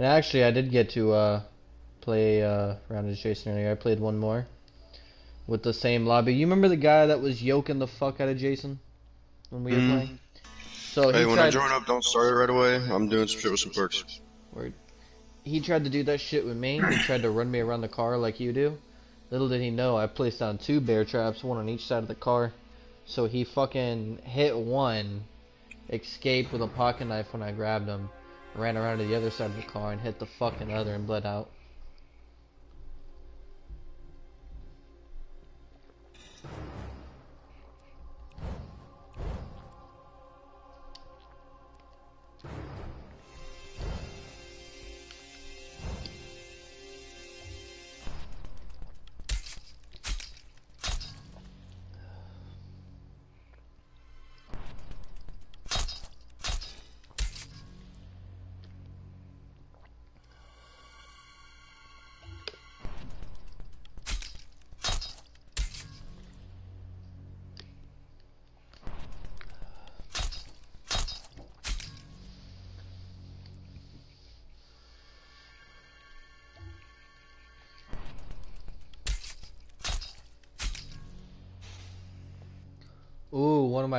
And actually, I did get to uh, play uh, around as Jason earlier. I played one more with the same lobby. You remember the guy that was yoking the fuck out of Jason when we were Mhm. playing? So Hey, he when I tried. join up, don't start it right away. I'm doing some shit with some perks. Word. He tried to do that shit with me. He tried to run me around the car like you do. Little did he know, I placed down two bear traps, one on each side of the car. So he fucking hit one, escaped with a pocket knife when I grabbed him, ran around to the other side of the car and hit the fucking other and bled out.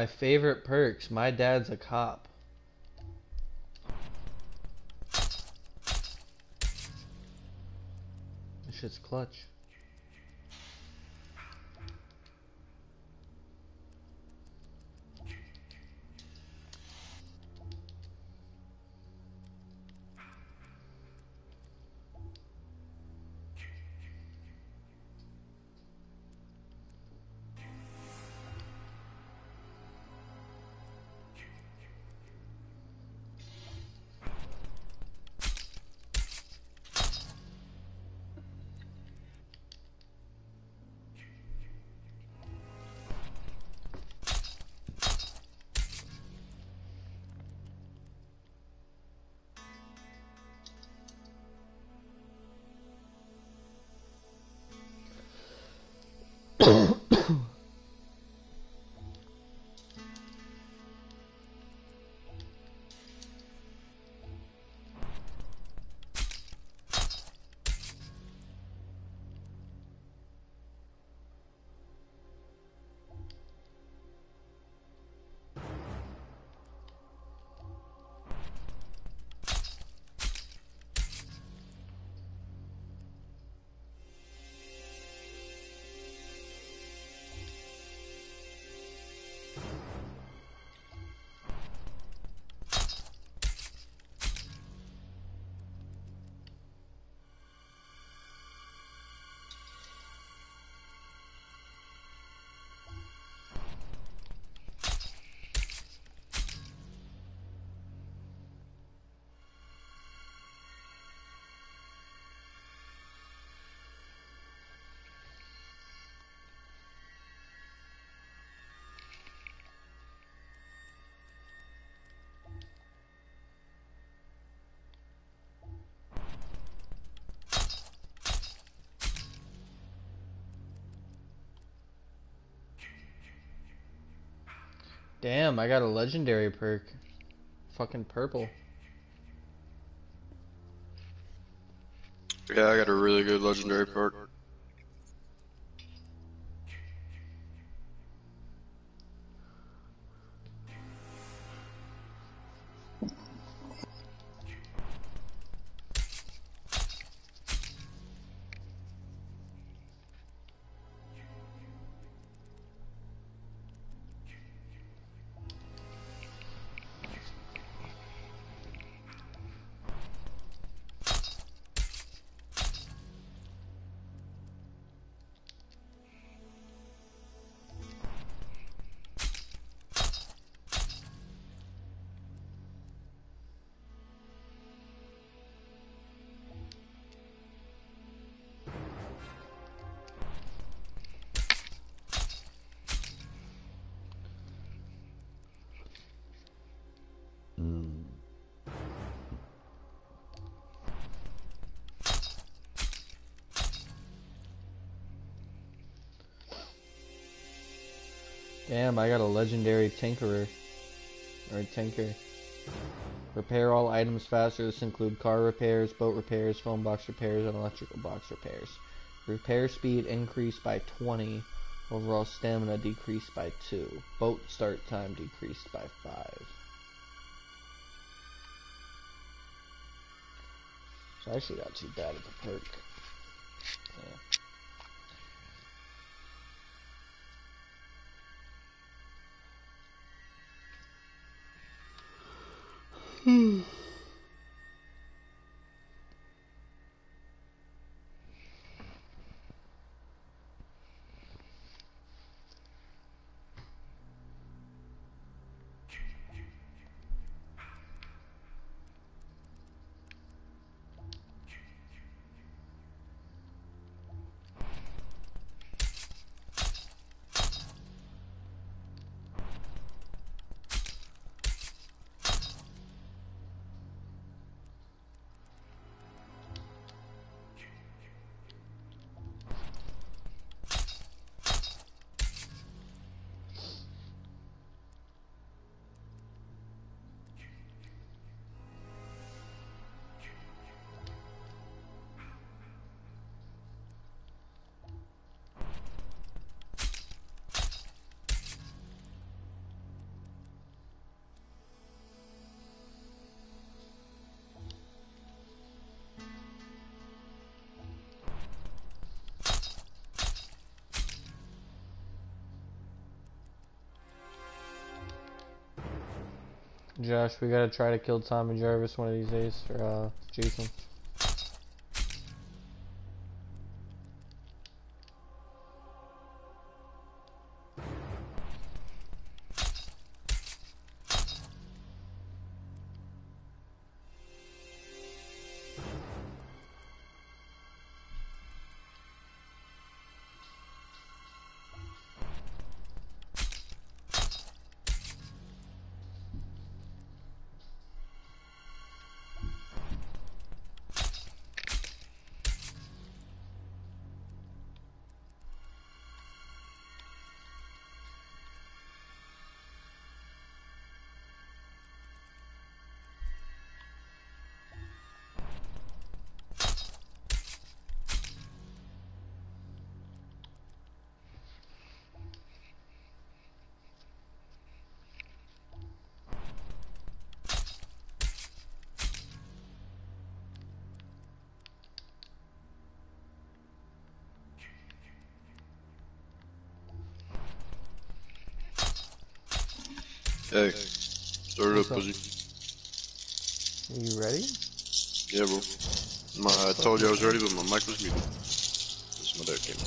My favorite perks. My dad's a cop. This shit's clutch. Damn, I got a legendary perk. Fucking purple. Yeah, I got a really good legendary perk. Damn, I got a legendary tinkerer. Or tinker. Repair all items faster. This include car repairs, boat repairs, phone box repairs, and electrical box repairs. Repair speed increased by 20. Overall stamina decreased by 2. Boat start time decreased by 5. So I actually not too bad of a perk. Josh, we gotta try to kill Tommy Jarvis one of these days, or uh, Jason. Hey, start it up, What's pussy. Are you ready? Yeah, bro. My, I told you I was ready, but my mic was muted. This my dad came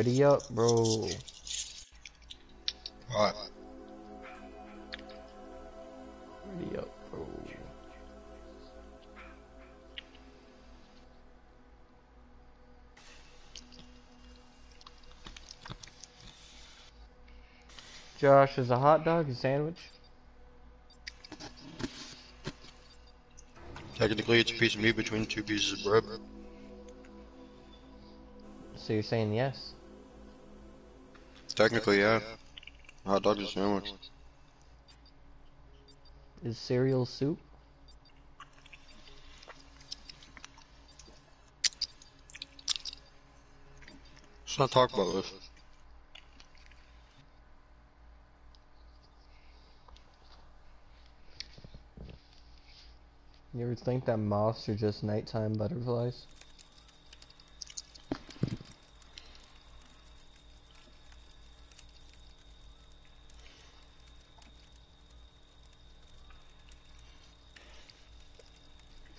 ready up, bro. Alright. Ready up, bro. Josh, is a hot dog a sandwich? Technically, it's a piece of meat between two pieces of bread. So you're saying yes? Technically, yeah. Hot dog is a sandwich. Is cereal soup? Let's not talk about this. You ever think that moths are just nighttime butterflies?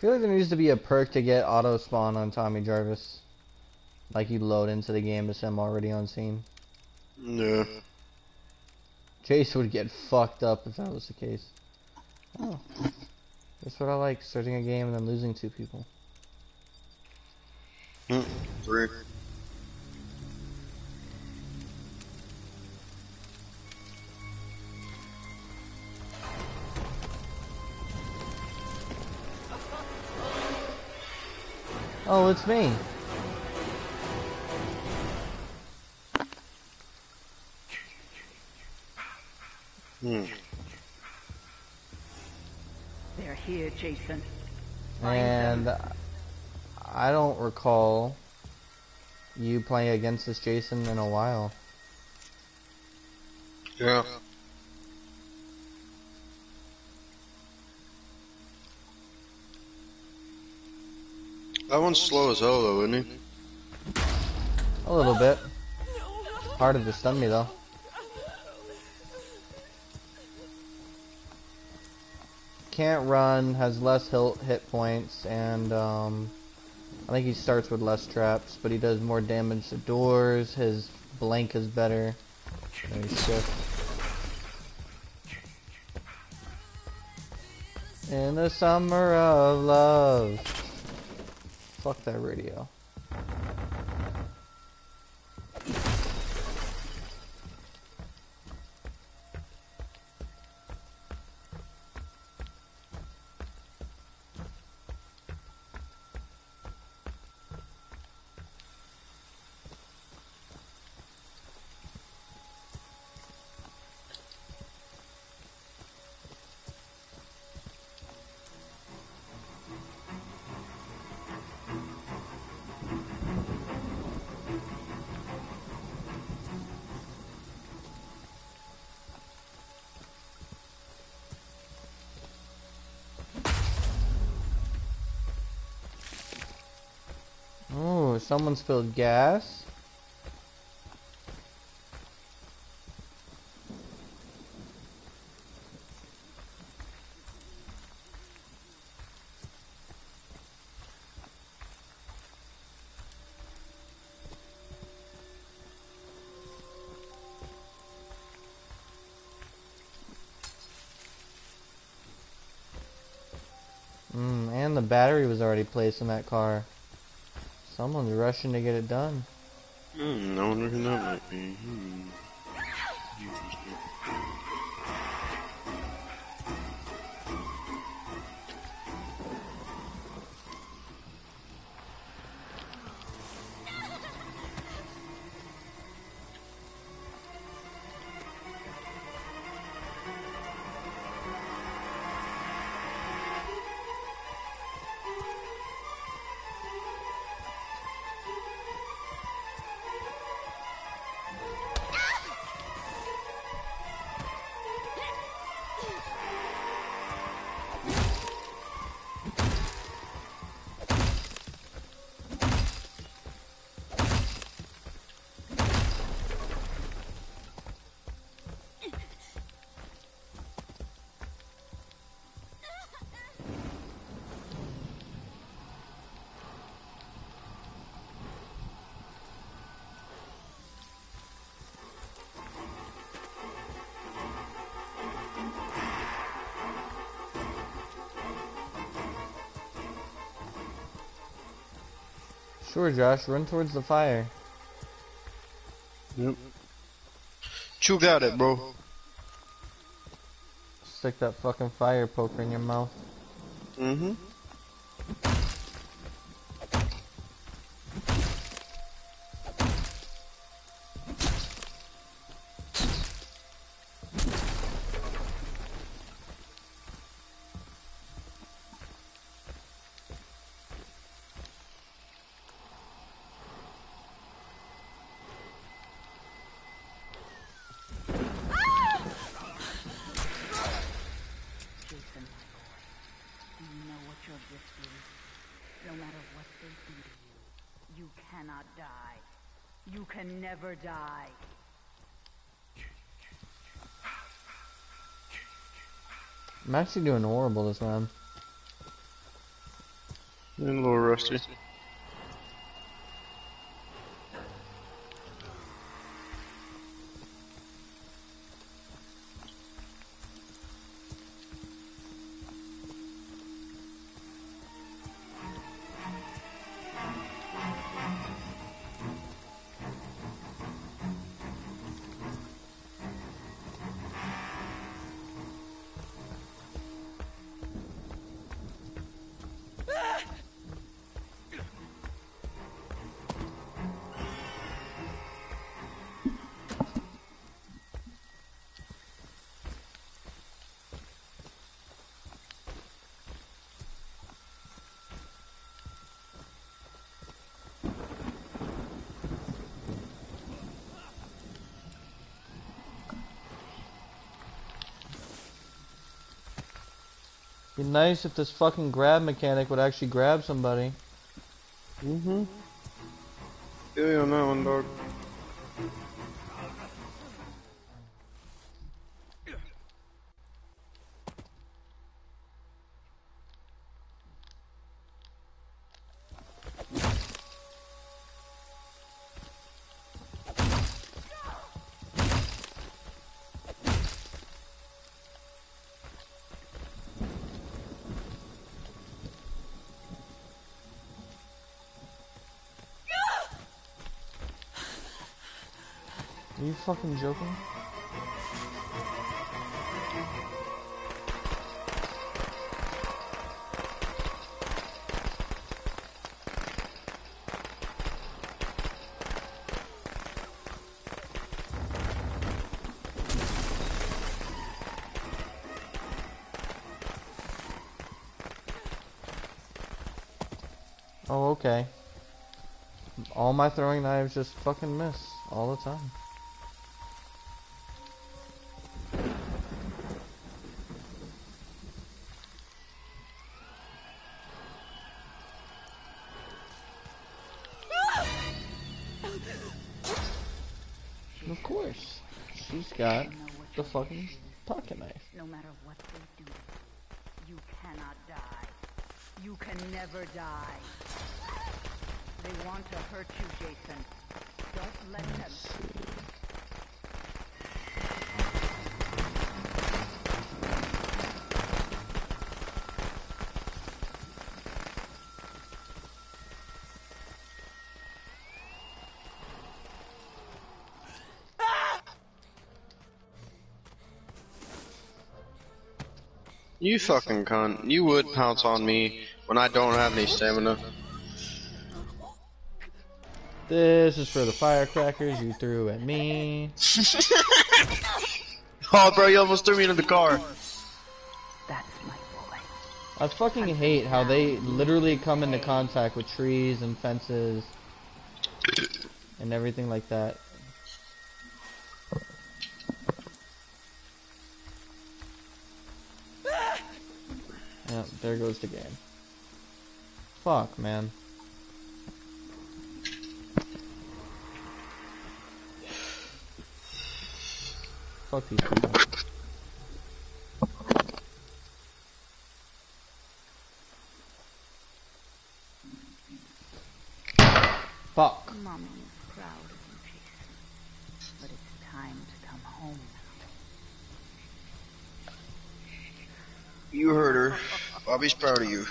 Feel like there needs to be a perk to get auto spawn on Tommy Jarvis. Like you load into the game to see him already on scene. Yeah. Chase would get fucked up if that was the case. Oh. That's what I like, starting a game and then losing two people. Hmm. Three. Oh, it's me. Hmm. They're here, Jason. And I don't recall you playing against this Jason in a while. Yeah. That one's slow as hell though, isn't he? A little bit. Harder to stun me though. Can't run, has less hit, hit points, and um, I think he starts with less traps, but he does more damage to doors, his blank is better. In the summer of love. Fuck that radio. Someone spilled gas. Mm, and the battery was already placed in that car. Someone's rushing to get it done. Hmm, I wonder who that might be. Hmm. Sure, Josh, run towards the fire. Yep. You got it, bro. Stick that fucking fire poker in your mouth. Mm-hmm. Never die. I'm actually doing horrible this round. And a little rusty. Be nice if this fucking grab mechanic would actually grab somebody. Mm-hmm. Feel you on that one, dog. You fucking joking? Oh, okay. All my throwing knives just fucking miss all the time. Fucking pocket knife. No matter what they do, you cannot die. You can never die. They want to hurt you, Jason. Don't let them. You fucking cunt. You would pounce on me when I don't have any stamina. This is for the firecrackers you threw at me. Oh, bro, you almost threw me into the car. That's my boy. I fucking hate how they literally come into contact with trees and fences and everything like that. Goes the game. Fuck, man. Fuck these people. Fuck. Mommy is proud of you, Jason. But it's time to come home now. You heard her. Bobby's proud of you.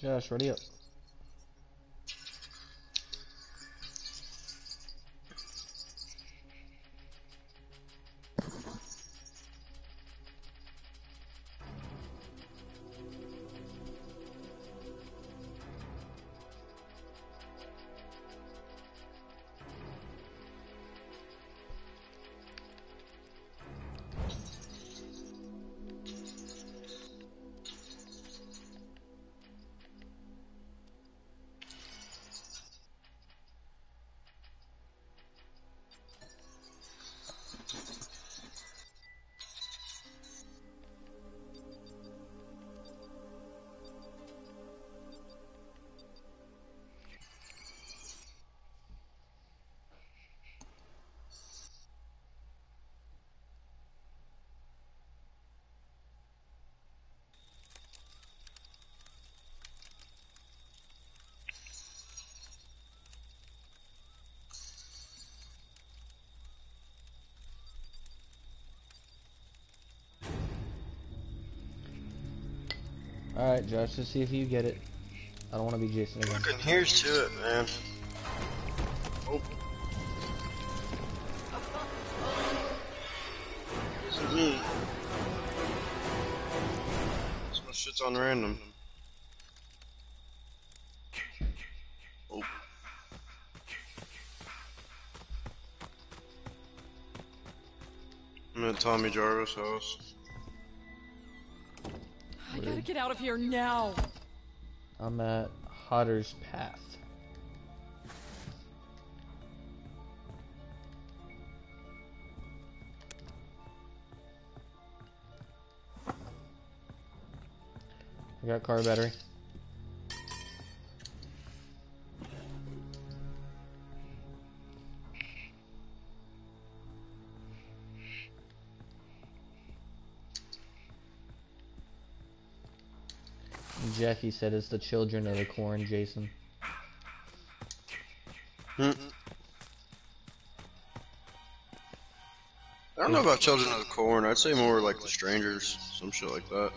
Josh, ready up. Alright, Josh, let's see if you get it. I don't want to be Jason again. Fucking here's to it, man. Oh. Shit's on random. Oh. I'm at Tommy Jarvis' house. Get out of here now. I'm at Hodder's Path. I got car battery. Jackie said it's the children of the corn, Jason. Hmm. I don't know about Children of the Corn. I'd say more like the Strangers, some shit like that.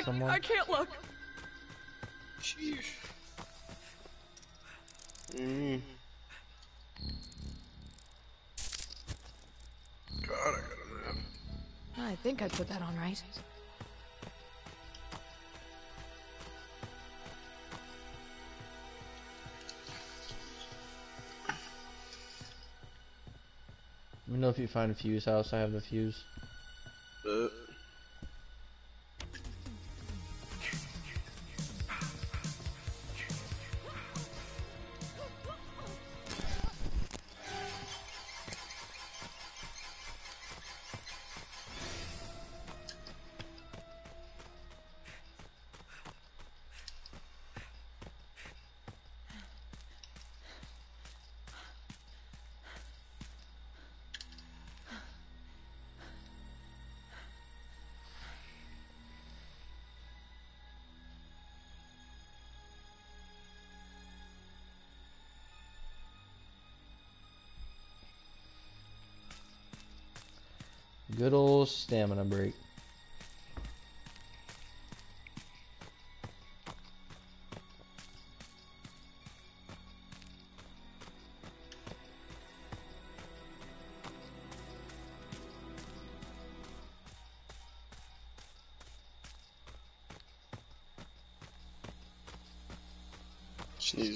I, someone. I can't look. Sheesh. Mm. God, I got a map. I think I put that on right. Let me know if you find a fuse house. I have the fuse. Stamina break.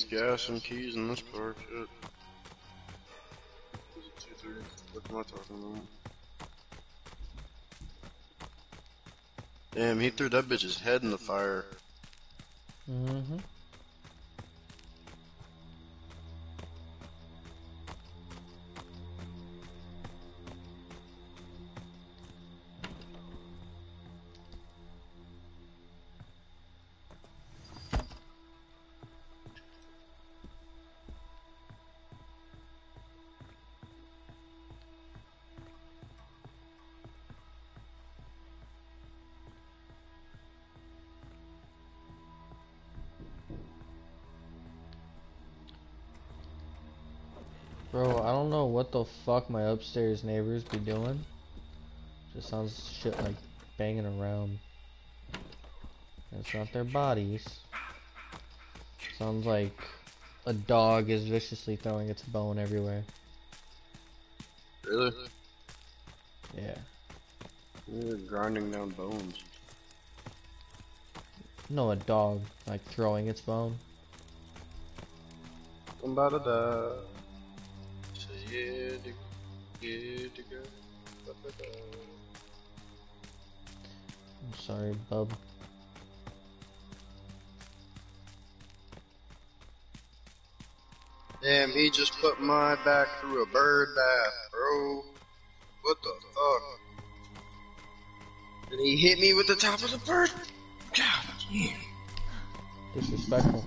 just gas and keys in this part. Shit. What am I talking about? Damn, he threw that bitch's head in the fire. Mm-hmm. Bro, I don't know what the fuck my upstairs neighbors be doing. Just sounds shit like banging around. It's not their bodies. Sounds like a dog is viciously throwing its bone everywhere. Really? Yeah. You're grinding down bones. No, a dog, like throwing its bone. I'm about to die. Yeah, to, yeah, to go. I'm sorry, bub. Damn, he just put my back through a bird bath, bro. What the fuck? And he hit me with the top of the bird. God damn. Disrespectful.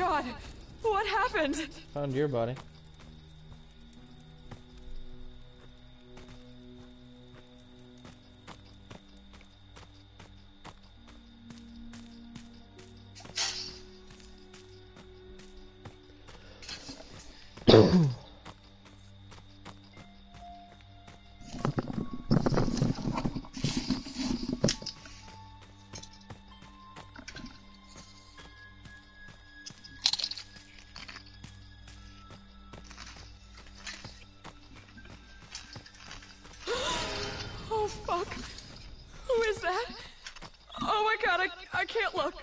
God! What happened? Found your body. Oh! Who is that? Oh my god, I, I can't look.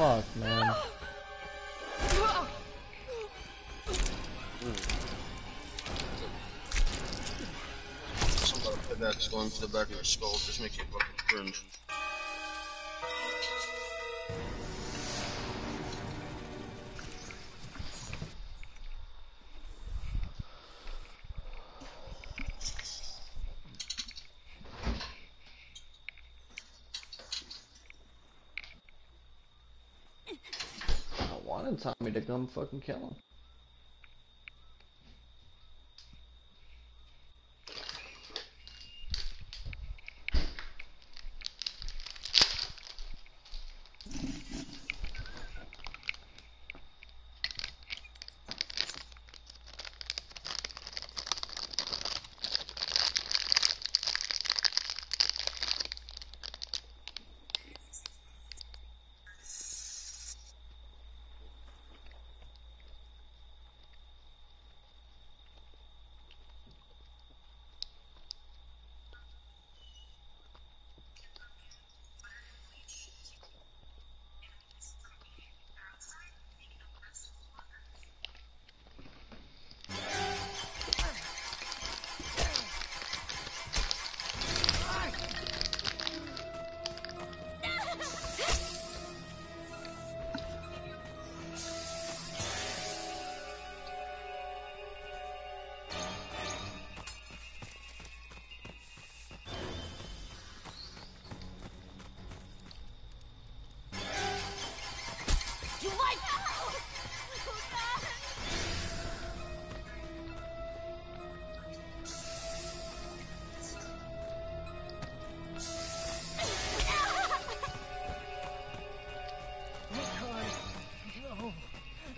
Fuck, man. Somebody put that going to the back of your skull just makes you fucking cringe. To come fucking kill him.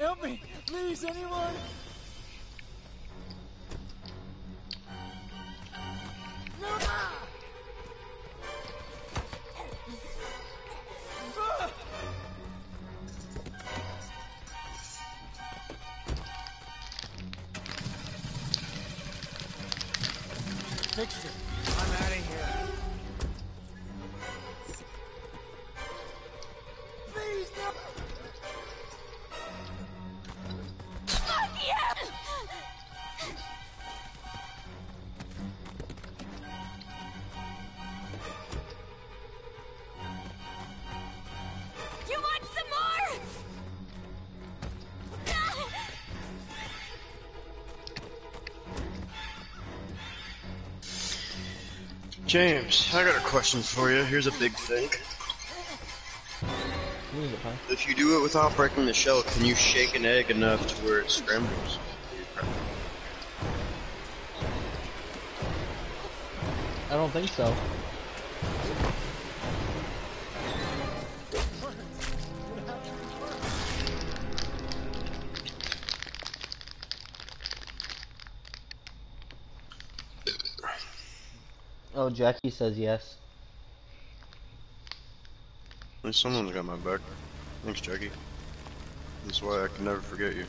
Help me, please, anyone. No. Fixed it. James, I got a question for you. Here's a big thing. It, huh? If you do it without breaking the shell, can you shake an egg enough to where it scrambles? I don't think so. Jackie says yes. At least someone's got my back. Thanks, Jackie. That's why I can never forget you.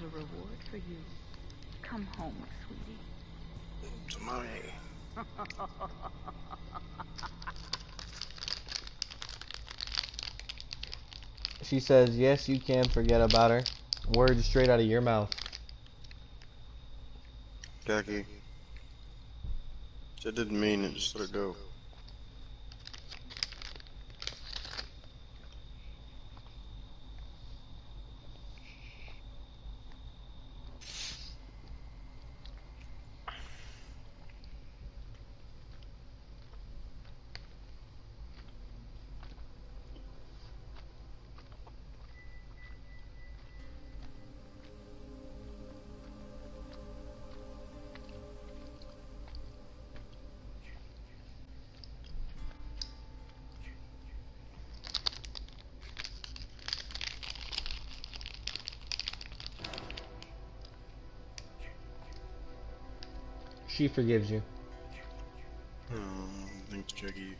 Mommy has a reward for you. Come home, sweetie. To mommy. She says, yes, you can forget about her. Words straight out of your mouth. Jackie. I didn't mean it, just let it go. She forgives you. Oh, thanks, Juggy.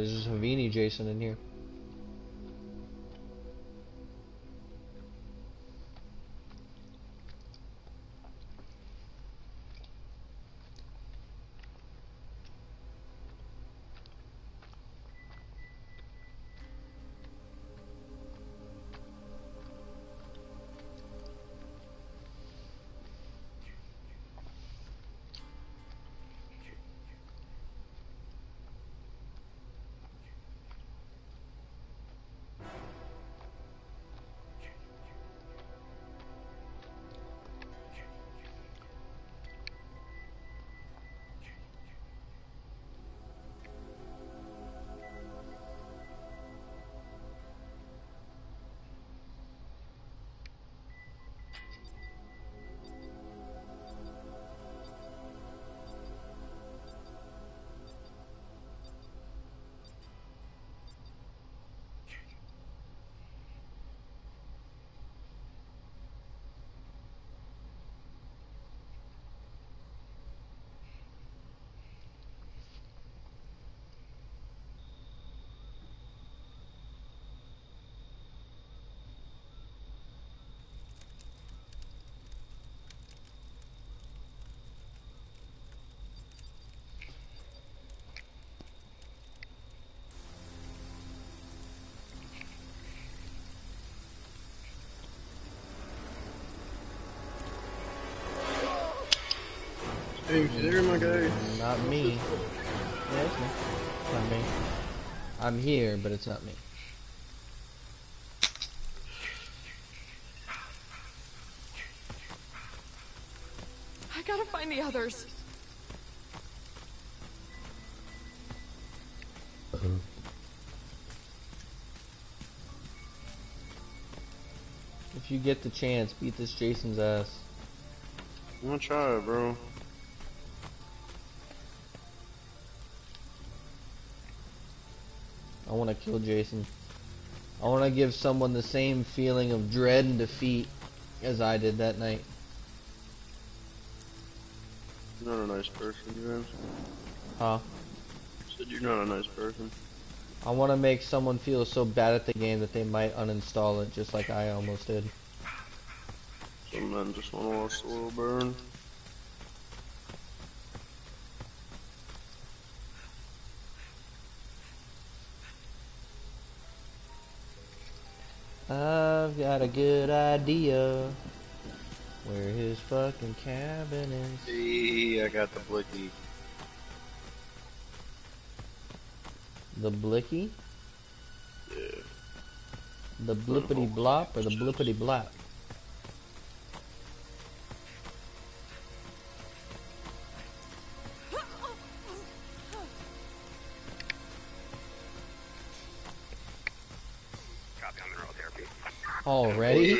There's just a Savini Jason in here. Hey, there, my guy? Not me. Yeah, it's me. Not me. I'm here, but it's not me. I gotta find the others. If you get the chance, beat this Jason's ass. I'm gonna try it, bro. I want to kill Jason. I want to give someone the same feeling of dread and defeat as I did that night. You're not a nice person, James. Huh? Said you're not a nice person. I want to make someone feel so bad at the game that they might uninstall it, just like I almost did. Some men just wanna watch the world burn. Got a good idea where his fucking cabin is. Hey, I got the blicky. The blicky, Yeah. the blippity blop, or the blippity blap. Already?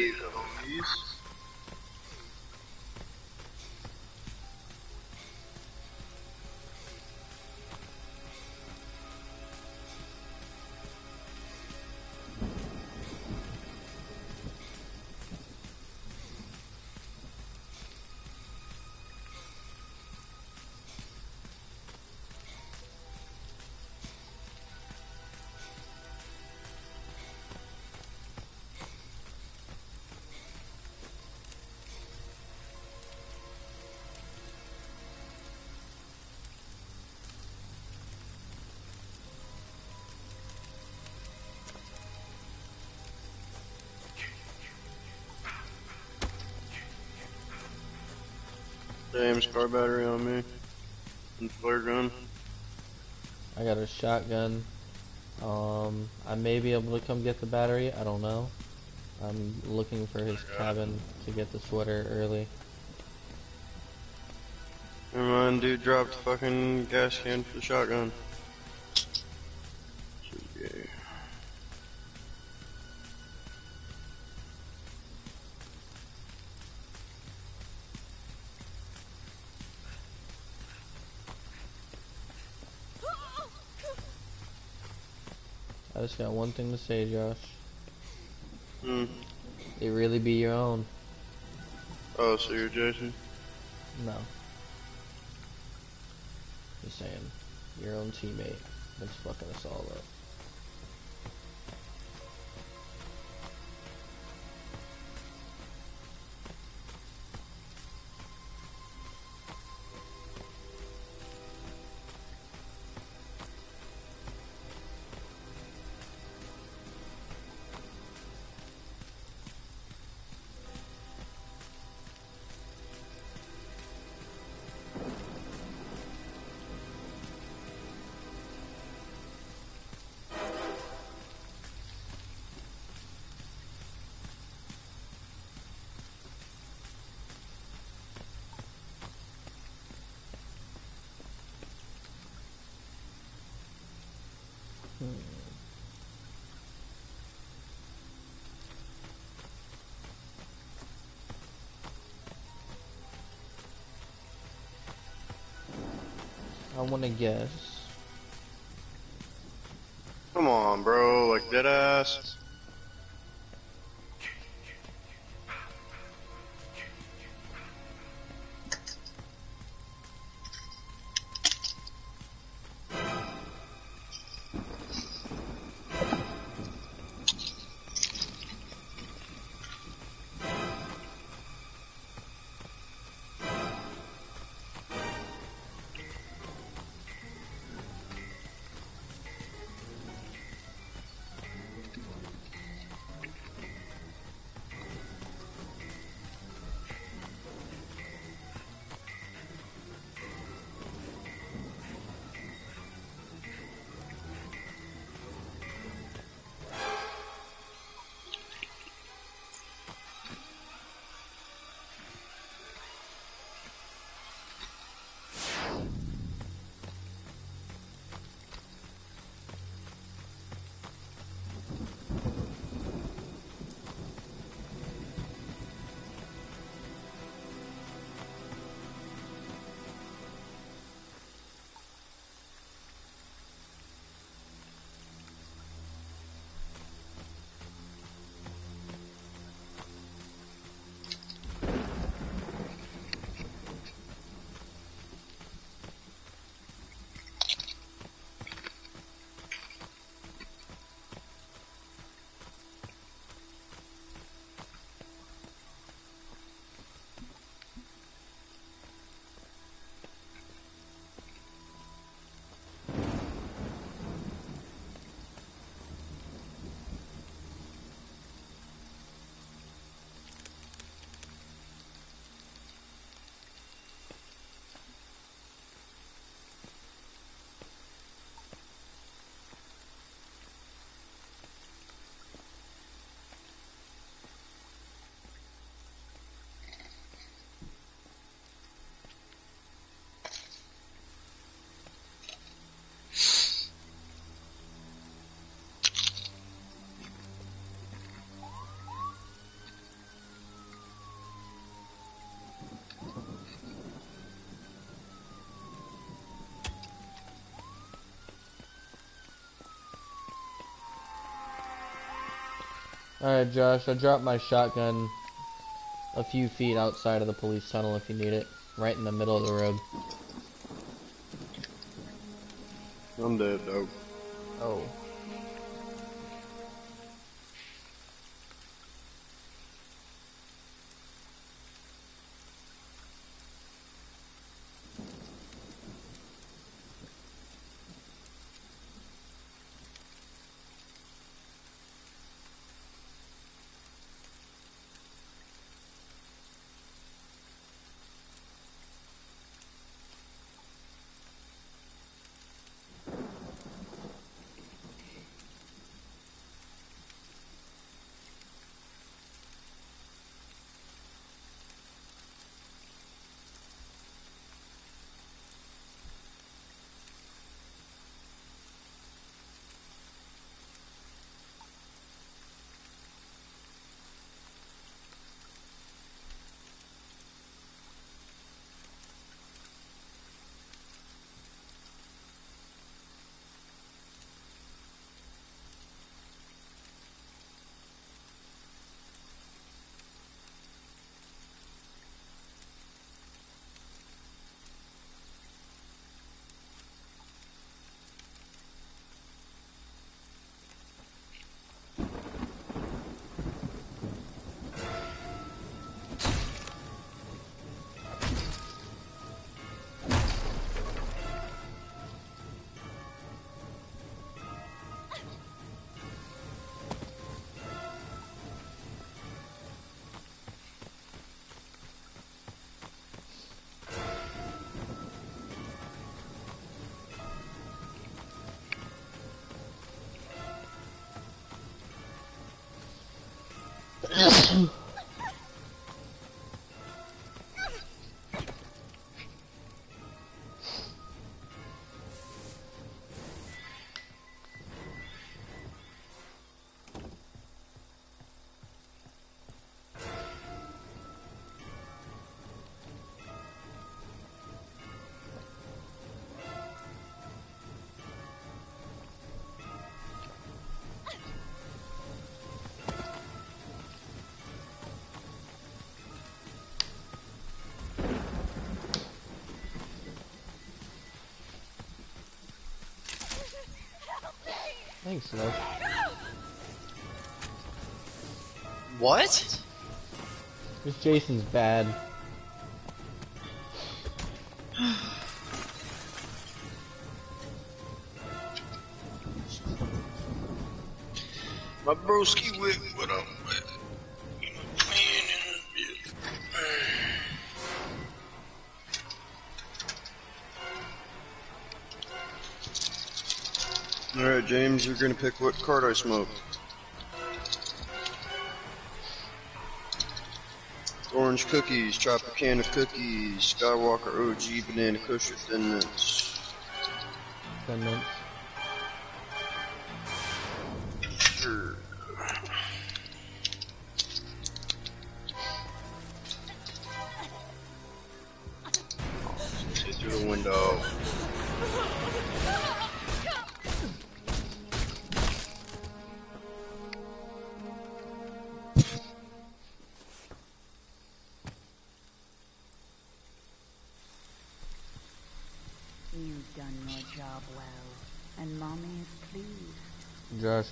Same scar battery on me. And flare gun. I got a shotgun. Um, I may be able to come get the battery. I don't know. I'm looking for his cabin to get the sweater early. Never mind, dude dropped the fucking gas can for the shotgun. I just got one thing to say, Josh. Hmm. It really be your own. Oh, so you're Jason? No. Just saying. Your own teammate that's fucking us all up. Hmm. I want to guess. Come on, bro, like dead Alright, Josh, I dropped my shotgun a few feet outside of the police tunnel if you need it. Right in the middle of the road. I'm dead, dog. Oh. Ugh. Love. What? This Jason's bad. My broski James, you're gonna pick what card I smoked. Orange cookies, chop a can of cookies, Skywalker OG banana kush thin mints. Ten minutes. Sure. See through the window.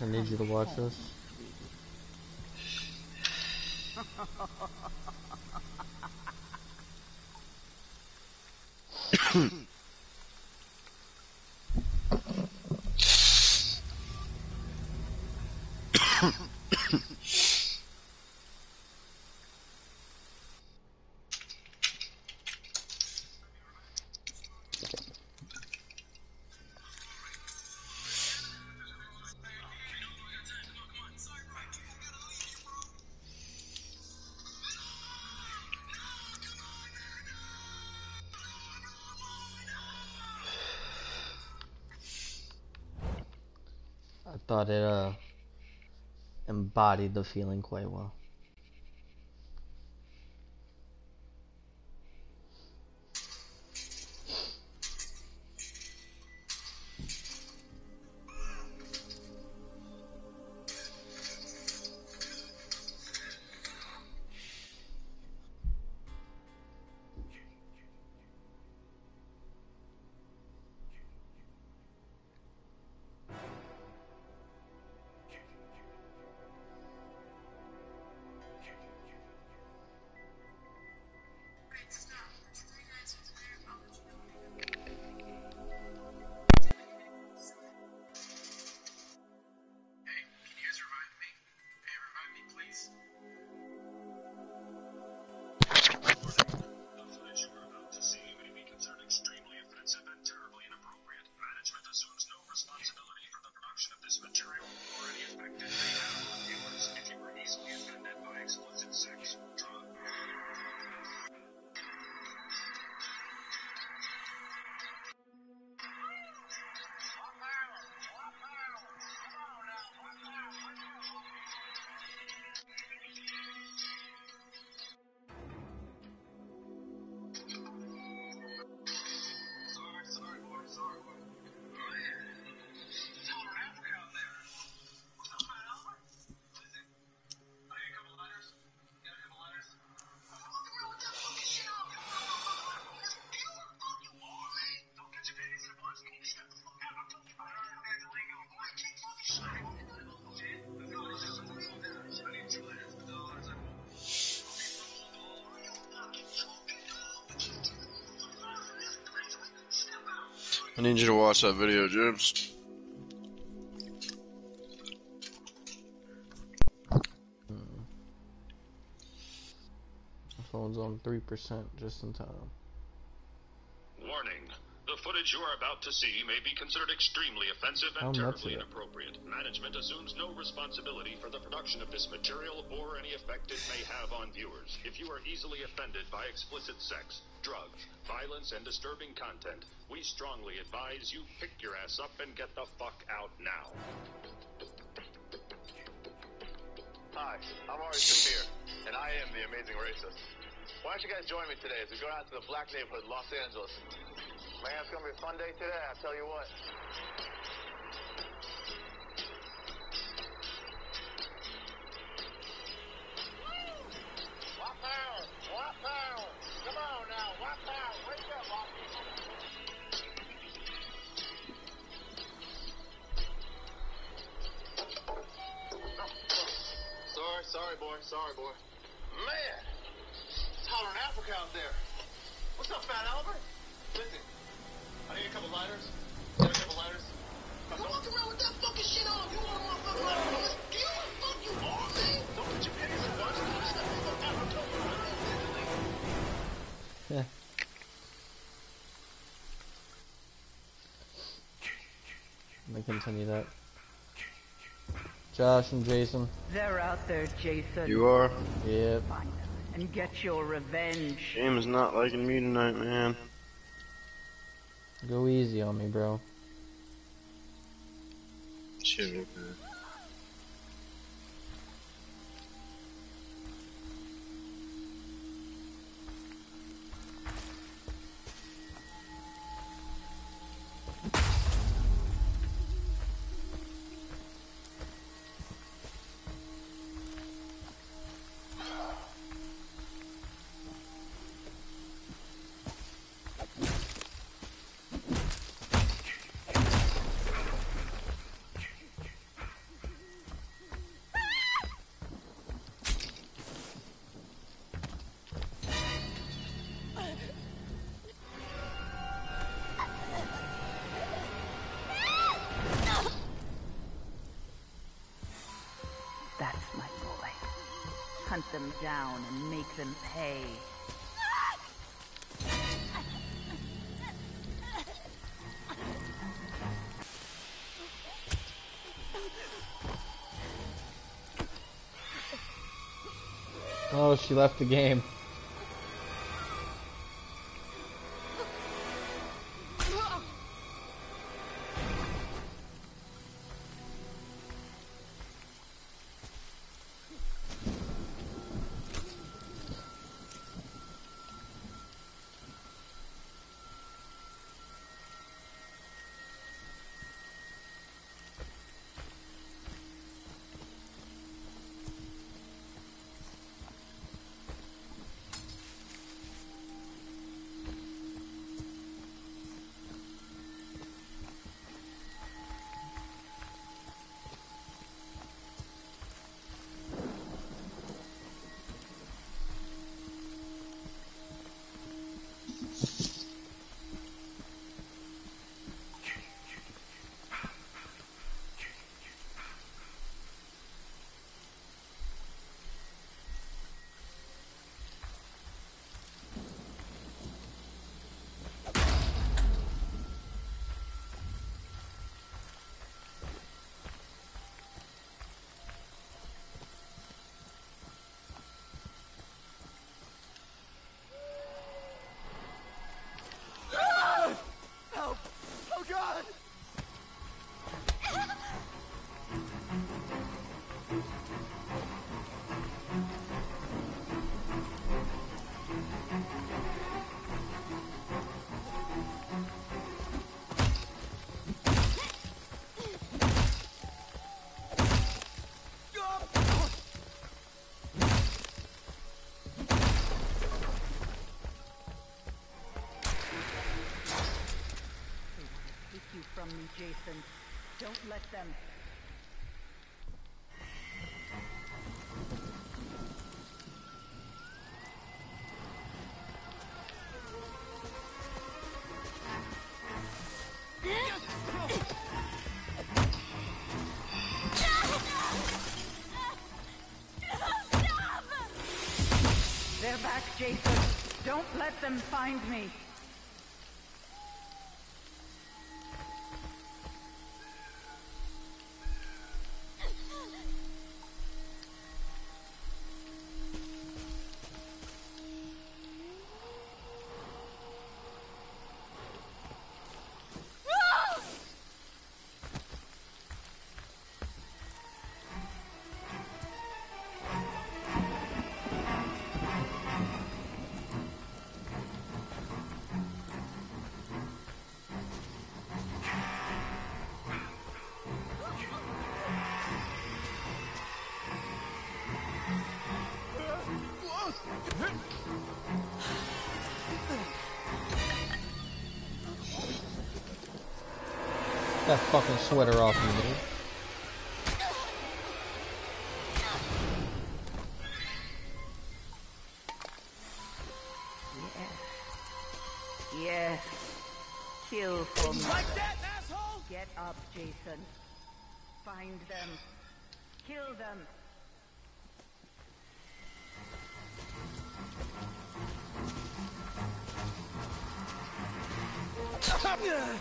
I need you to watch this. Thought it uh embodied the feeling quite well. Need you to watch that video, James. Hmm. My phone's on three percent just in time. You are about to see may be considered extremely offensive and terribly inappropriate. Management assumes no responsibility for the production of this material or any effect it may have on viewers. If you are easily offended by explicit sex, drugs, violence, and disturbing content, we strongly advise you pick your ass up and get the fuck out now. Hi, I'm Ari Shaffir, and I am the Amazing Racist. Why don't you guys join me today as we go out to the black neighborhood, Los Angeles? Man, it's gonna be a fun day today, I'll tell you what. What power? What power? Come on now, what power? Wake up, Los Sorry, sorry, boy. Sorry, boy. Man, it's hotter in Africa out there. What's up, Fat Albert? Listen, continue that. Fucking shit off. You wanna walk up ladder with us? Do you want the fuck you me? Don't put your penny so much around. Yeah. Josh and Jason. They're out there, Jason. You are. Yep. Find them and get your revenge. Shame is not liking me tonight, man. Go easy on me, bro. Down and make them pay. Oh, she left the game. Don't let them. They're back, Jason. Don't let them find me. Fucking sweater off you, dude. Yes. Yes. Kill for me. Like that, asshole? Get up, Jason. Find them. Kill them. Damn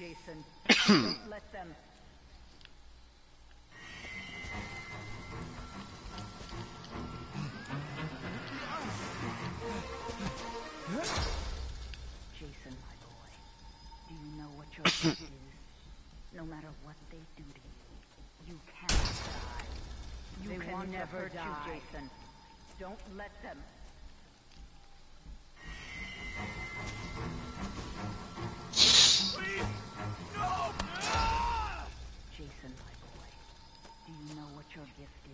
Jason. Don't let them. Jason, my boy, do you know what your gift is? No matter what they do to you, you cannot die. You They can want to never hurt you, die. Jason. Don't let them.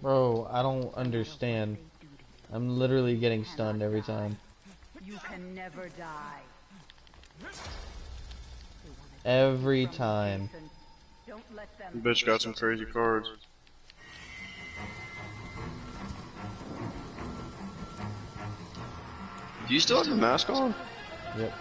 Bro, I don't No matter what understand. they do to you, I'm literally getting stunned every time. You can never die. They wanna take Every you from me, time. Jason. Don't let them. Bitch got some crazy cards. Do you still have your mask on? Yep.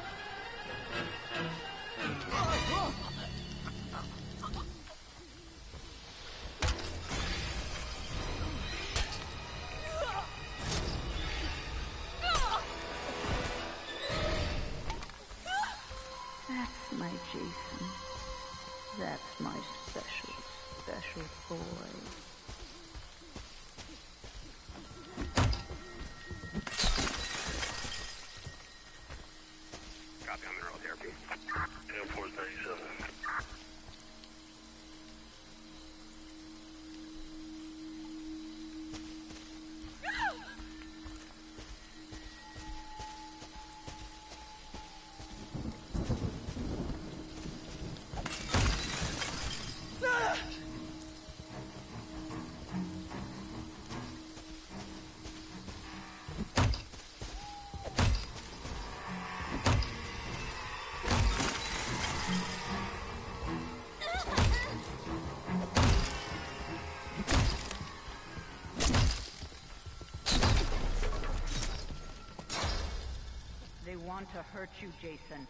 Hurt you, Jason.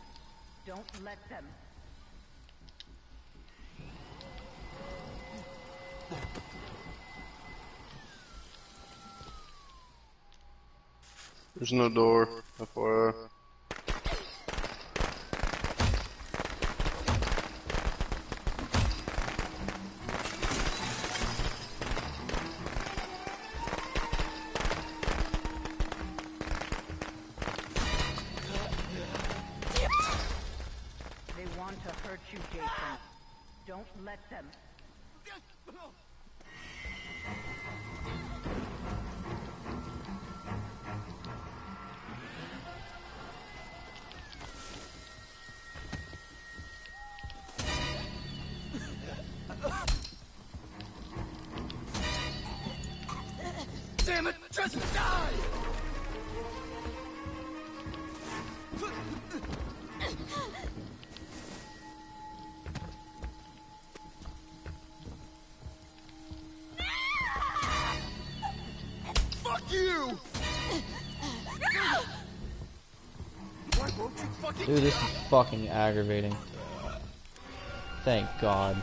Don't let them. There's no door. FYI. Dude, this is fucking aggravating. Thank God.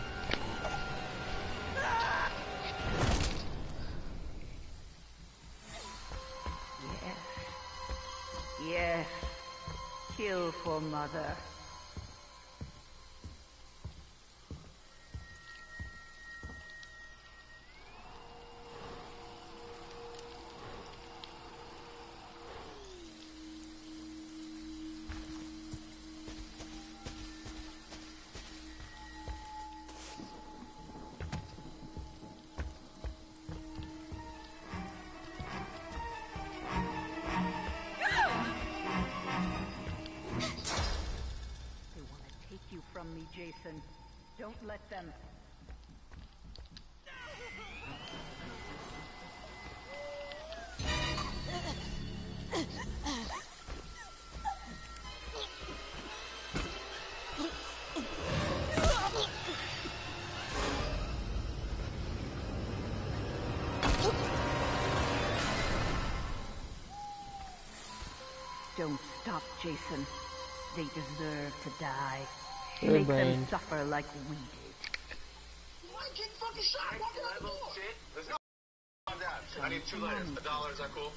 Don't let them... Don't stop, Jason. They deserve to die. They're Make them suffer like we did. Why get fucking shot walking out the door? Let's go. I need two lighters. A dollar, is that cool?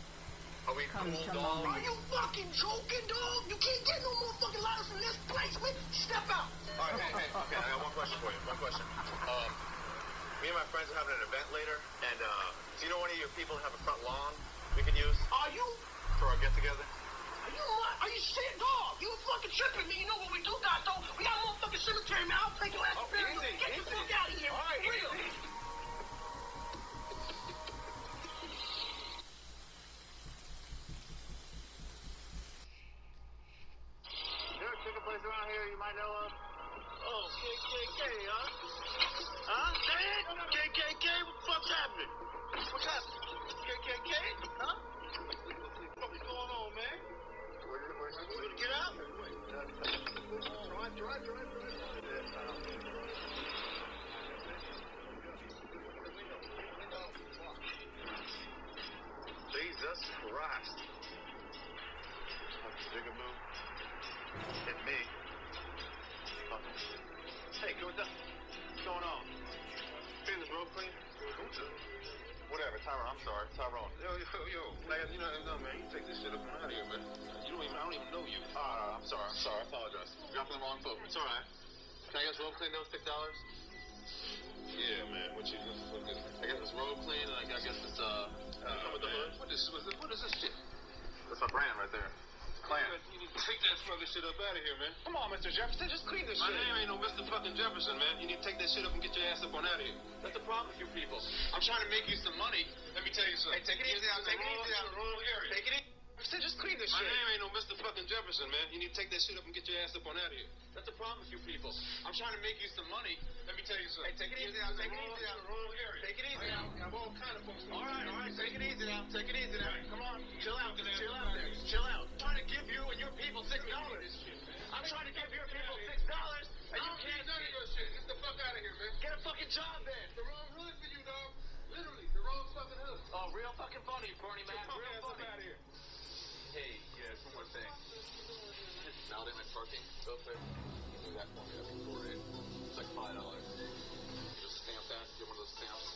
Are we Come cool, dog? Are you fucking joking, dog? You can't get no more fucking lighters from this place, man. Step out. All right, hey, hey, okay, I got one question for you. One question. Um, me and my friends are having an event later, and uh, do you know one of your people have a front lawn we can use? Are you? For our get-together? Are you what? Are you shit, dog? You fucking tripping me. You know what we do got, though? We got a motherfucking cemetery, man. I'll take your ass to burial. Get the fuck out of here. All right, up and get your ass up on out of here. That's the problem with you people. I'm trying to make you some money. Let me tell you something. Hey, take it easy now, take it easy the wrong area. Take it easy. Jefferson, just clean this My shit. My name ain't no Mr. fucking Jefferson, man. You need to take that shit up and get your ass up on out of here. That's the problem with you people. I'm trying to make you some money. Let me tell you something. Hey, take it easy now, take it easy now. The wrong area. Take it easy now. I have all kind of folks. All right, all right, take it easy now. Take it easy now. Come on, chill out, chill out there. Chill out. I'm trying to give you and your people six dollars. I'm trying to give your people six dollars, I you don't can't. none of your shit. Get the fuck out of here, man. Get a fucking job then. The wrong hood for you, dog. Literally, the wrong fucking hood. Oh, real fucking funny, Bernie man. Real funny. out of here. Hey, yeah, one more thing. Validate my parking real quick. Do that for me. That'd be great. It's like five dollars. Just stamp that. Get one of those stamps.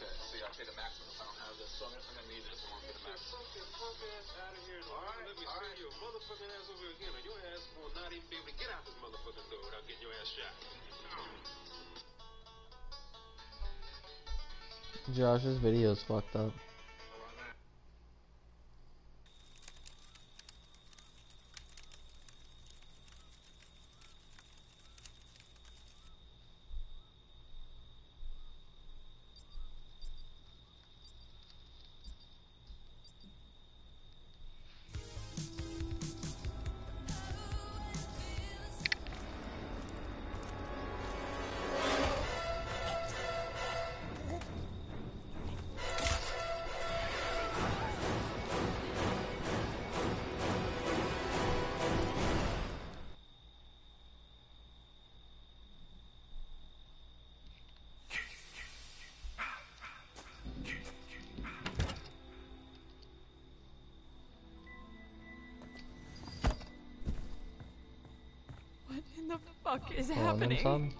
Okay, see, I paid the maximum if I don't have this, so I'm, I'm gonna need this one for the Get your maximum. fucking punk ass out of here. All right, Let me send right. your motherfucking ass over again, Josh's video's fucked up. Fuck is then happening? some.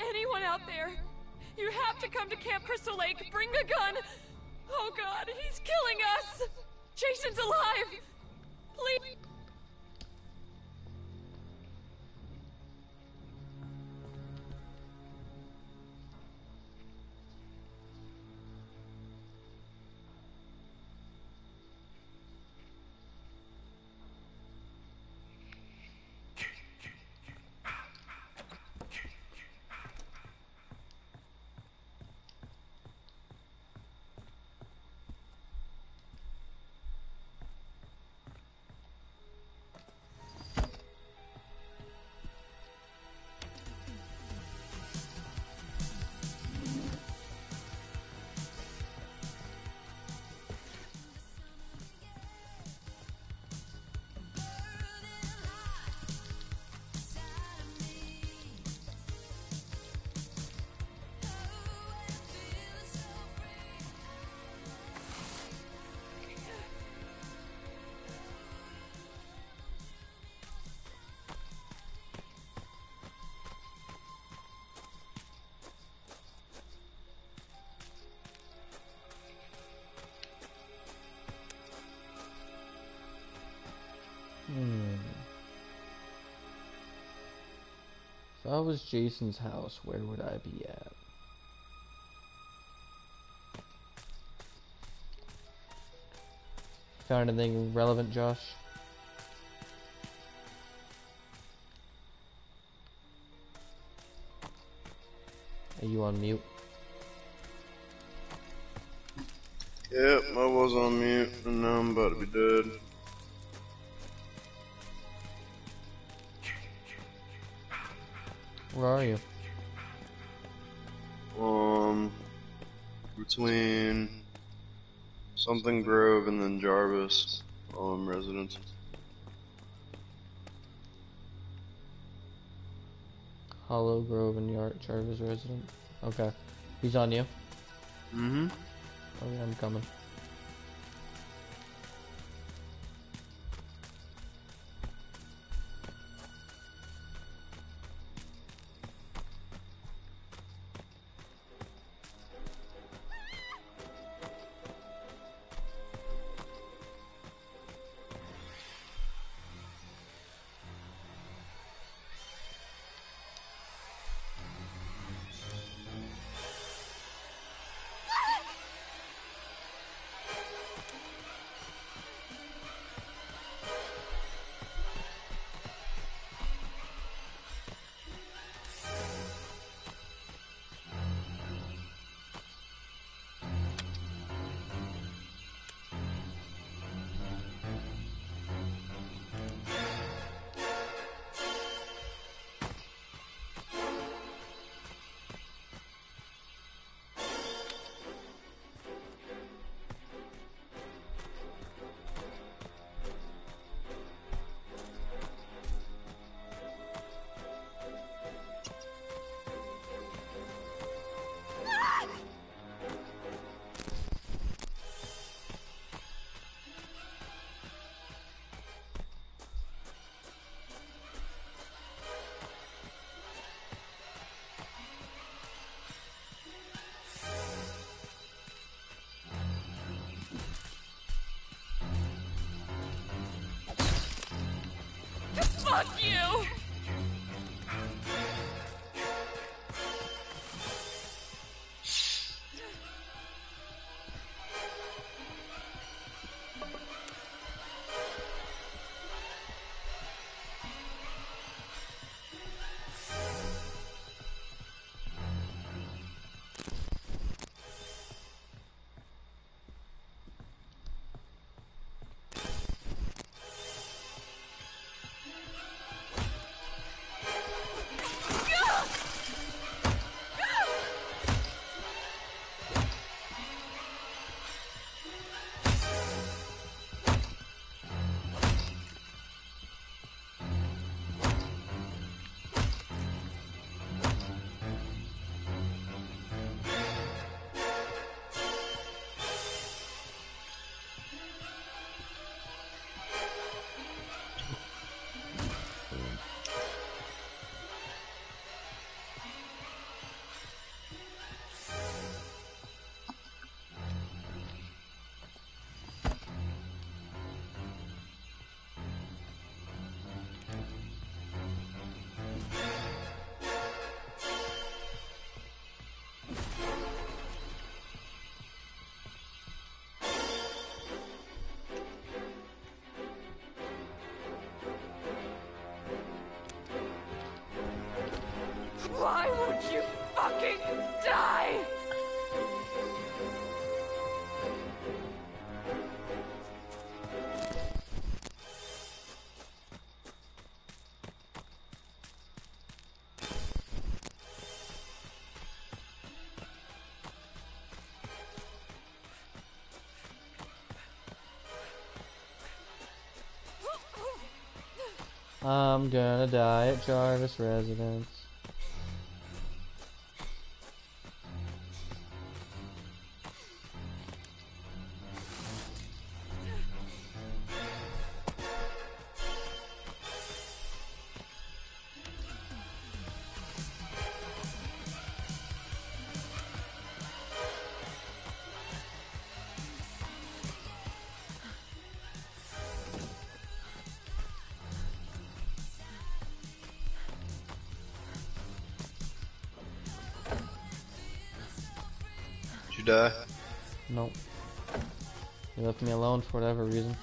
Anyone out there? You have to come to Camp Crystal Lake. Bring a gun. Oh god, he's killing us. Jason's alive. If I was Jason's house, where would I be at? Found anything relevant, Josh? Are you on mute? Yep, I was on mute, and now I'm about to be dead. Between something Grove and then Jarvis, um, residence. Hollow Grove and Yard Jarvis resident. Okay. He's on you. Mm-hmm. Okay, I'm coming. Fuck you! Die at Jarvis residence. Me alone for whatever reason.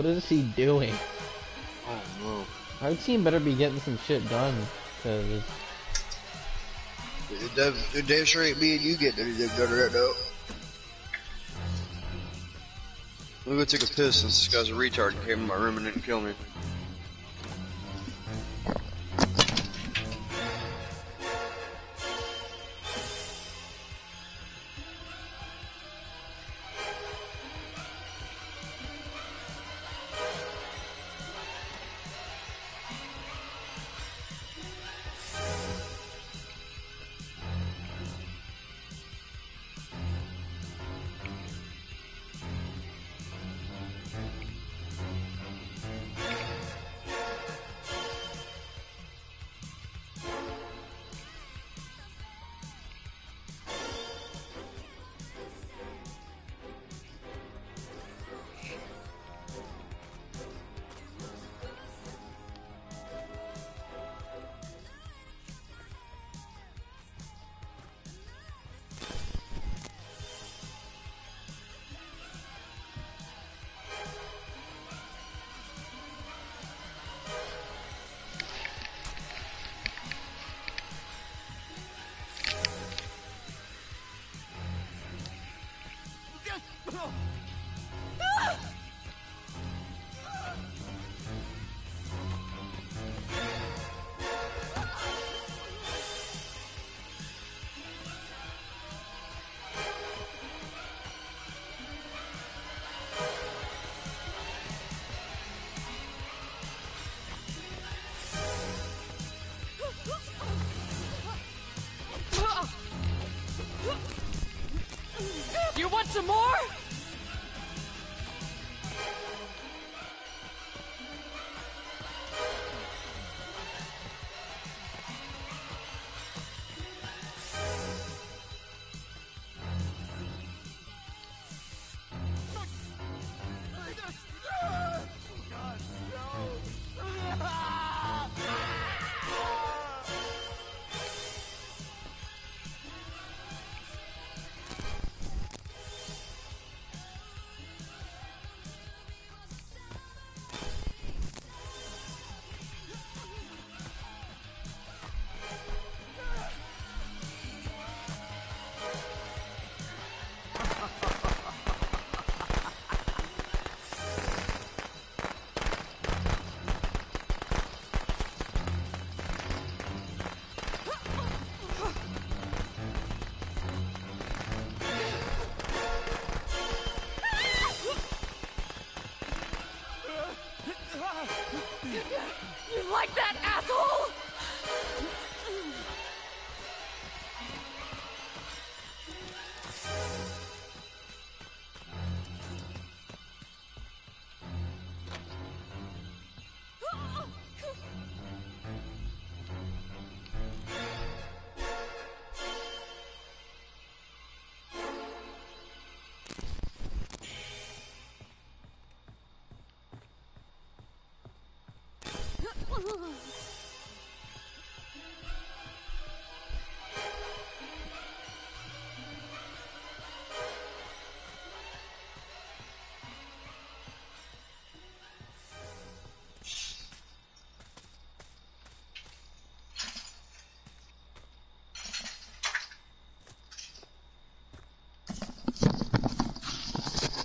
What is he doing? Oh no. Our team better be getting some shit done, cause It does, it Dave sure ain't me and you getting anything done right now. I'm gonna go take a piss since this guy's a retard and came in my room and didn't kill me.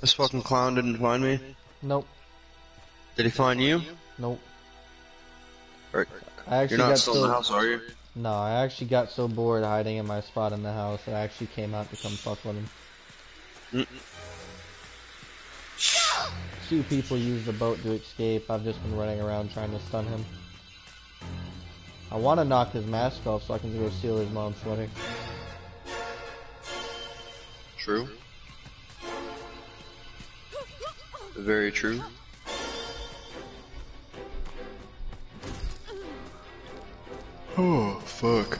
This fucking clown didn't find me. Nope. Did he find you? Nope. Or, I actually you're not got still so in the house, are you? no. I actually got so bored hiding in my spot in the house. That I actually came out to come fuck with him. Mm. Two people used the boat to escape. I've just been running around trying to stun him. I want to knock his mask off so I can go steal his mom's sweater. True. Very true. Oh, fuck.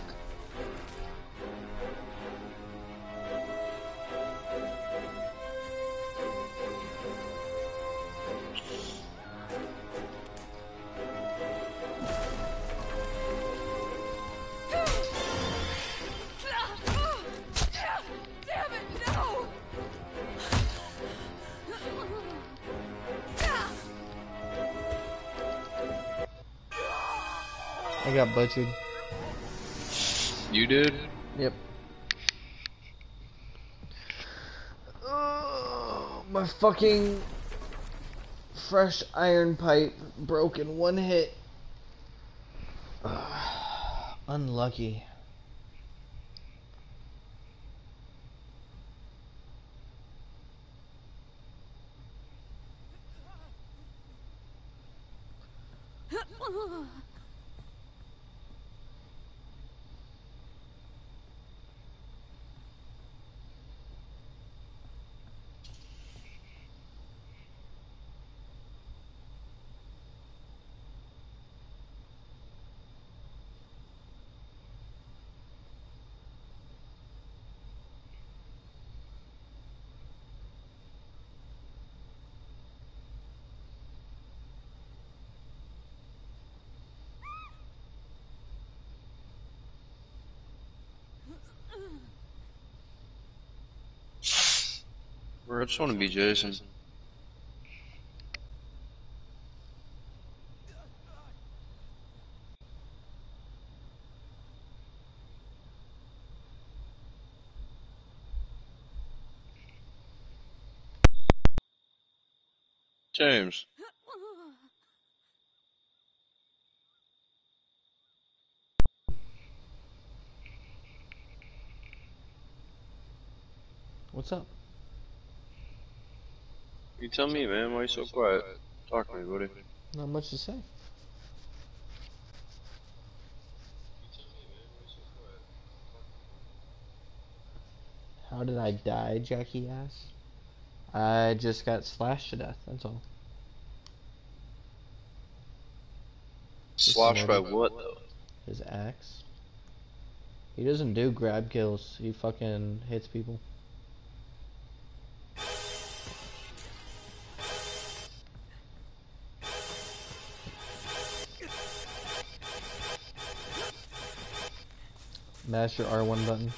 I. You did? Yep. Oh, my fucking fresh iron pipe broke in one hit. Ugh, unlucky. Bro, I just want to be Jason. James. What's up? You tell me, man. Why you so quiet? Talk to me, buddy. Not much to say. How did I die, Jackie asked. I just got slashed to death, that's all. Slashed by what, though? His axe. He doesn't do grab kills, he fucking hits people. Mash your R1 button.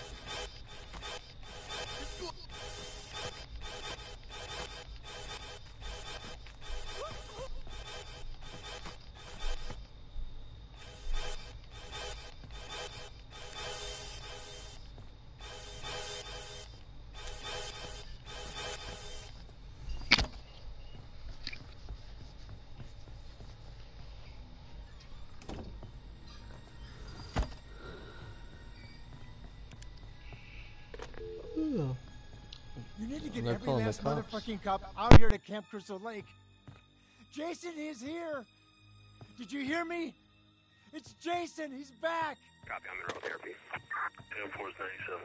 Motherfucking cop out here to Camp Crystal Lake. Jason is here. Did you hear me? It's Jason. He's back. Copy on the road therapy. Air Force 97.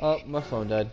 Oh, my phone died.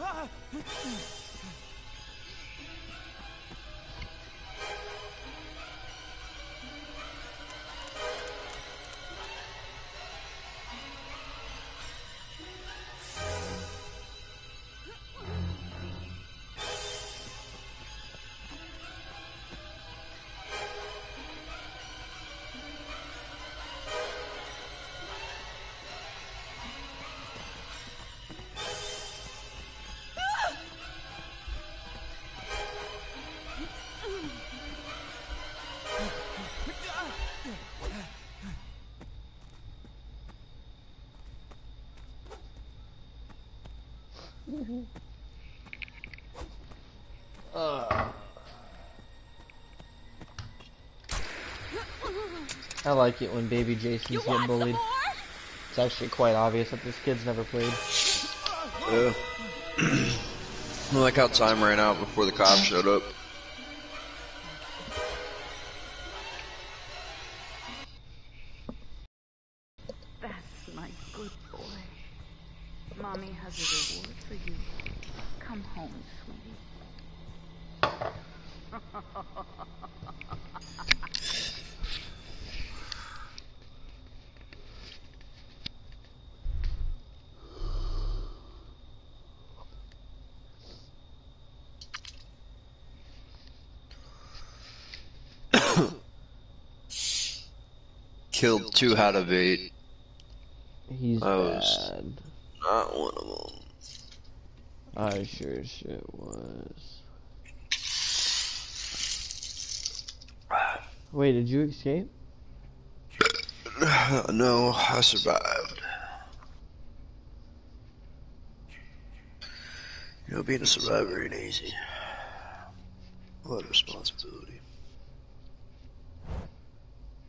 Uh, I like it when baby Jason's You getting bullied. It's actually quite obvious that this kid's never played. Yeah. I like how time ran out before the cops showed up. Two out of eight. He's I was- bad. Not one of them. I sure shit was. Wait, did you escape? no, I survived. You know, being a survivor ain't easy. A lot of responsibility.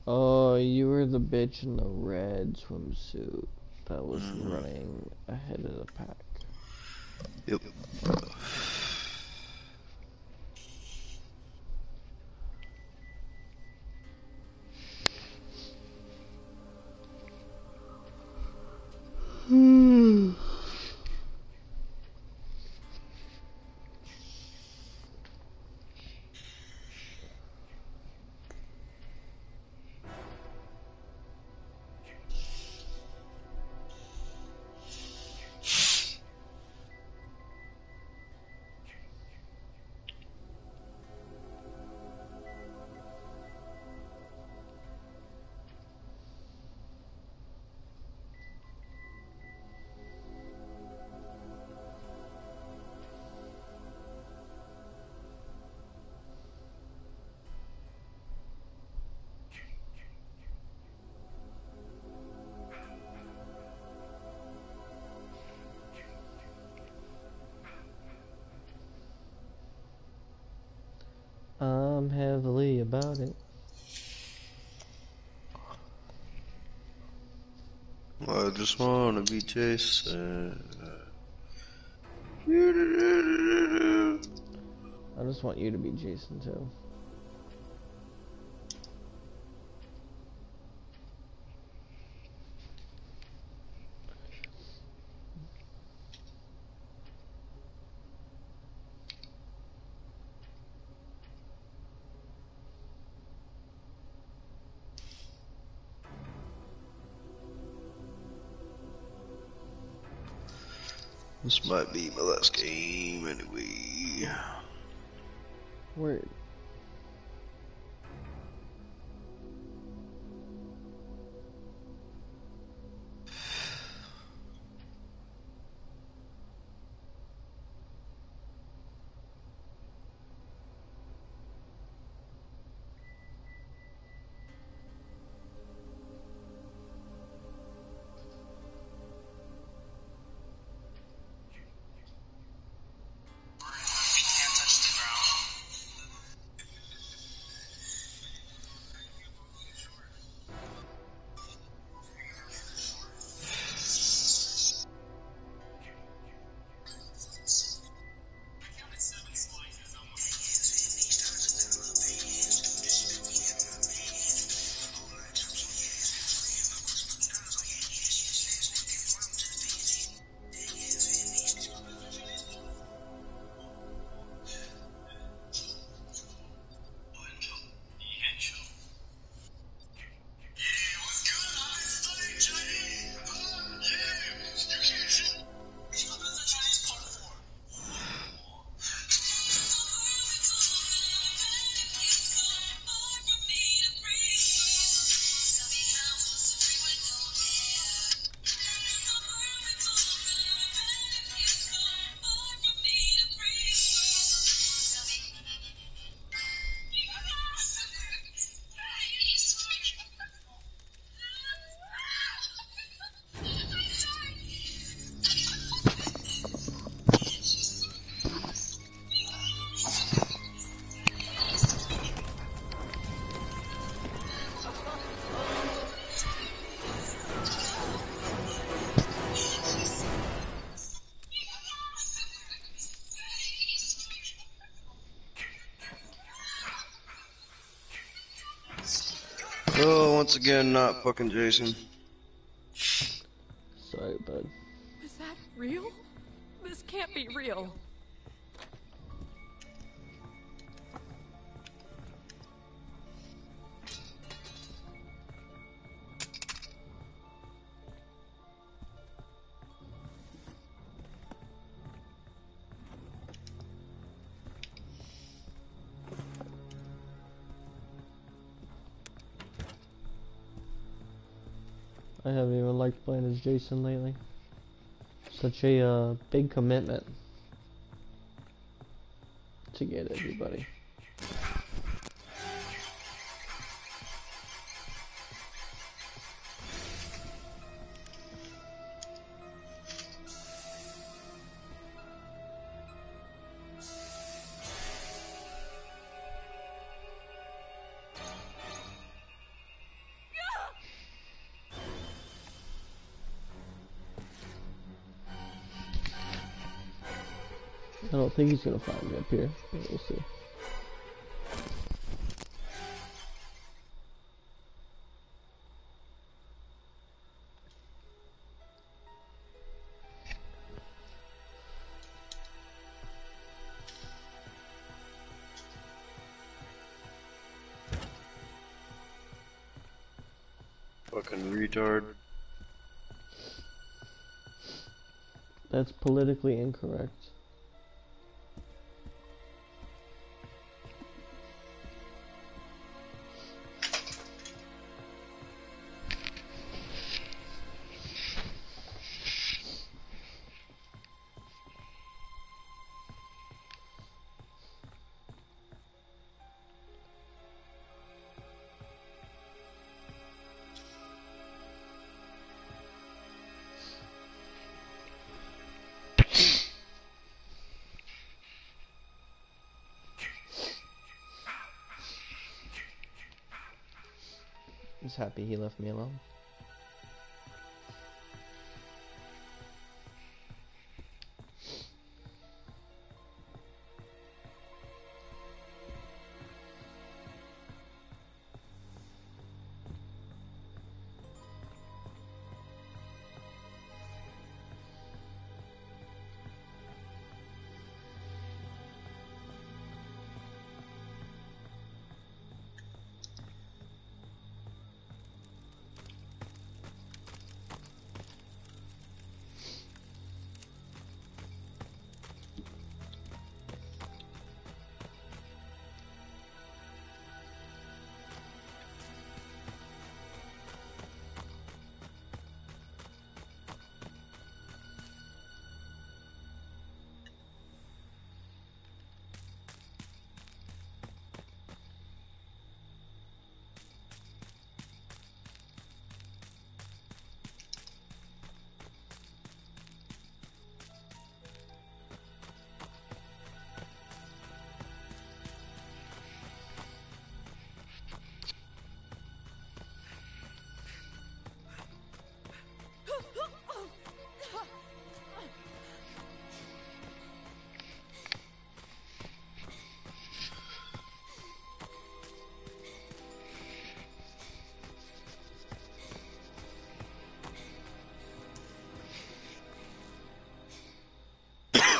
Oh, you in the red swimsuit that was mm-hmm. running ahead of the pack. I just wanna be Jason. I just want you to be Jason too. Might be my last game anyway. Word. Oh, once again, not fucking Jason. Jason lately. Such a uh, big commitment to get everybody. Think he's gonna find me up here, we'll see. Fucking retard. That's politically incorrect. Happy he left me alone.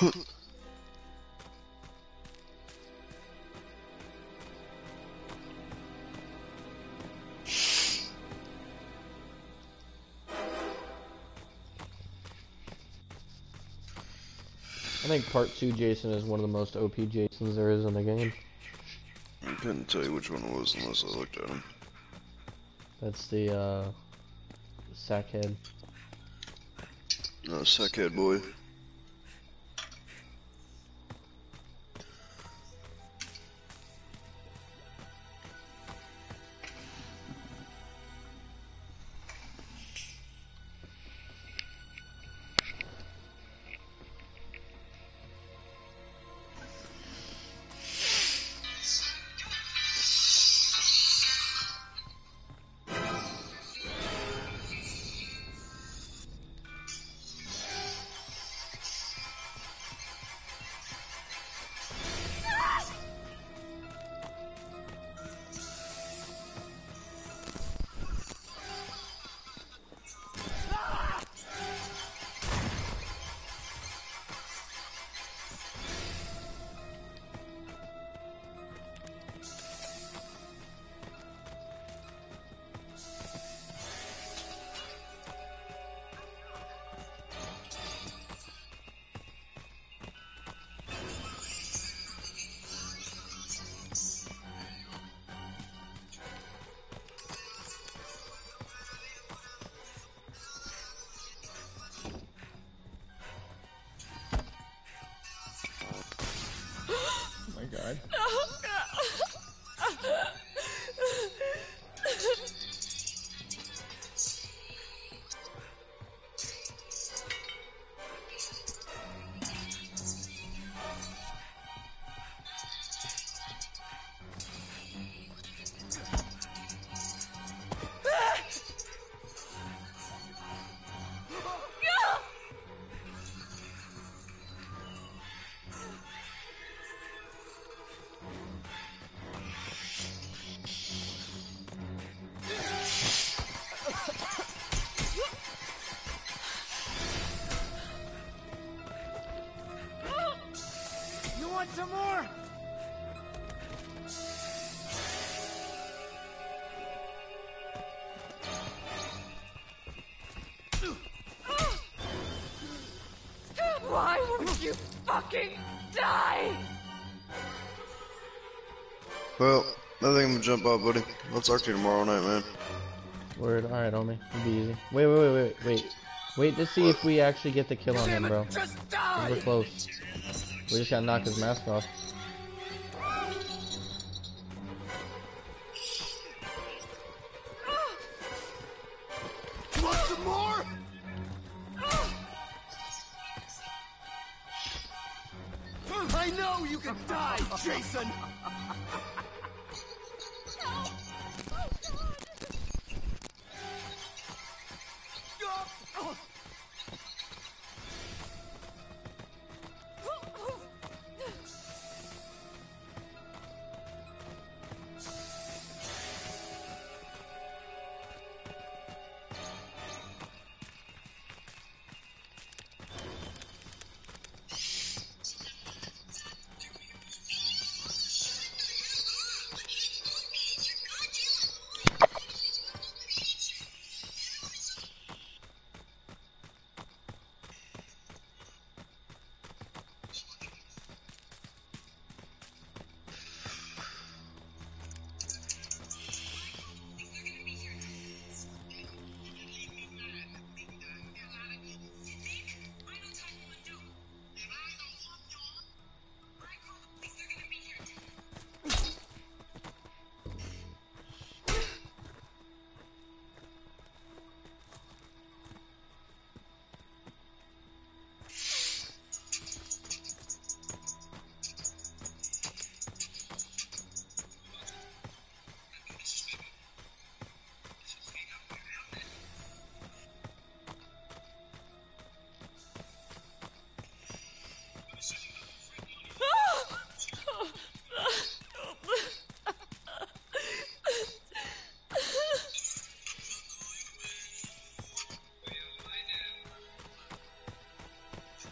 I think part two Jason is one of the most OP Jasons there is in the game. I couldn't tell you which one it was unless I looked at him. That's the uh, sackhead. No, Sackhead boy. Fucking die? Well, I think I'm gonna jump out, buddy. I'll talk to you tomorrow night, man. Word. Alright, homie. It'll be easy. Wait, wait, wait, wait, wait. Wait to see if we actually get the kill on him, bro. We're close. We just gotta knock his mask off.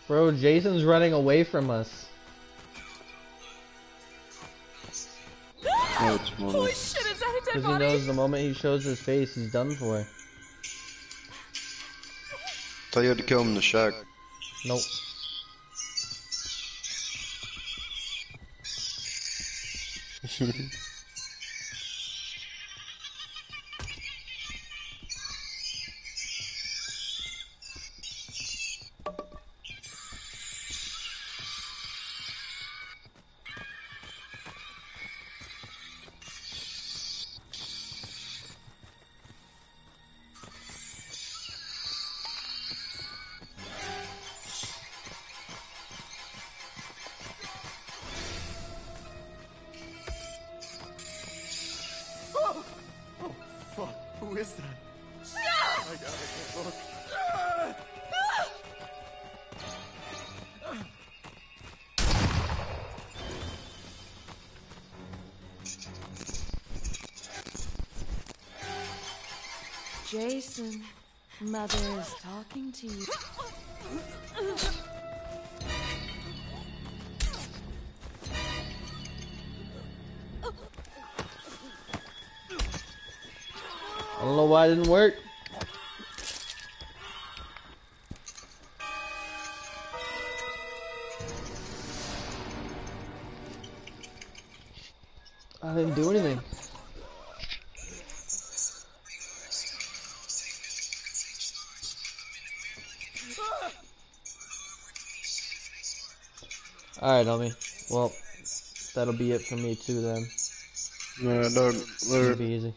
Bro, Jason's running away from us. No, it's. Holy shit, is that a dead Because he body? knows the moment he shows his face, he's done for. Thought you had to kill him in the shack. Nope. Jason, Mother is talking to you. I don't know why it didn't work. Alright, homie. Well, that'll be it for me too then. Dog. It'll be easy.